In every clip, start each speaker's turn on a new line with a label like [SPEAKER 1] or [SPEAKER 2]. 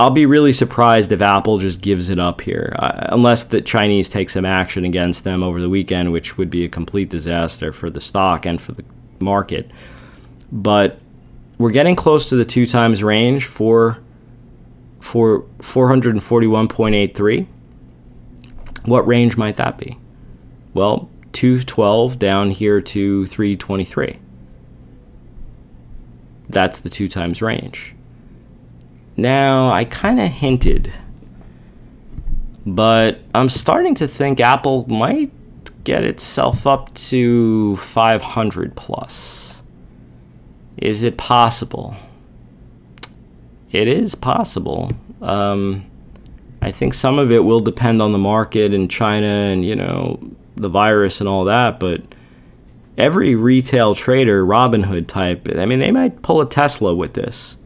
[SPEAKER 1] I'll be really surprised if Apple just gives it up here, uh, unless the Chinese take some action against them over the weekend, which would be a complete disaster for the stock and for the market. But we're getting close to the two times range for for 441.83. What range might that be? Well, 212 down here to 323. That's the two times range. Now, I kind of hinted, but I'm starting to think Apple might get itself up to 500 plus. Is it possible? It is possible. Um, I think some of it will depend on the market in China and, you know, the virus and all that, but every retail trader, Robinhood type, I mean, they might pull a Tesla with this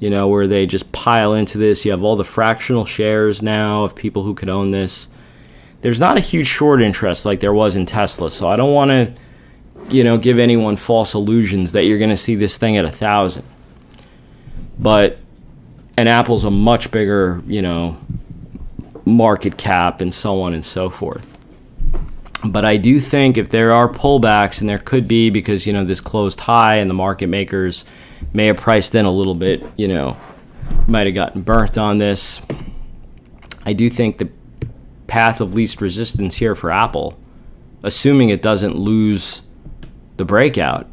[SPEAKER 1] you know, where they just pile into this. You have all the fractional shares now of people who could own this. There's not a huge short interest like there was in Tesla, so I don't want to, you know, give anyone false illusions that you're going to see this thing at a thousand. But, and Apple's a much bigger, you know, market cap and so on and so forth. But I do think if there are pullbacks, and there could be because, you know, this closed high and the market makers may have priced in a little bit, you know, might have gotten burnt on this. I do think the path of least resistance here for Apple, assuming it doesn't lose the breakout,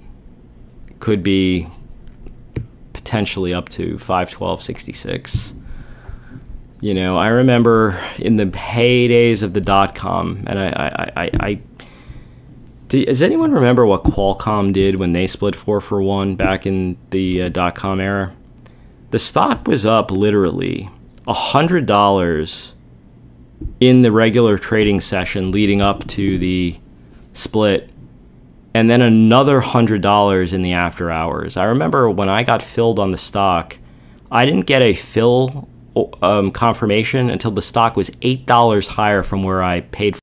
[SPEAKER 1] could be potentially up to 512.66. You know, I remember in the heydays of the dot com, and I, I, I, I does anyone remember what Qualcomm did when they split four for one back in the uh, dot com era? The stock was up literally hundred dollars in the regular trading session leading up to the split, and then another hundred dollars in the after hours. I remember when I got filled on the stock, I didn't get a fill um, confirmation until the stock was eight dollars higher from where I paid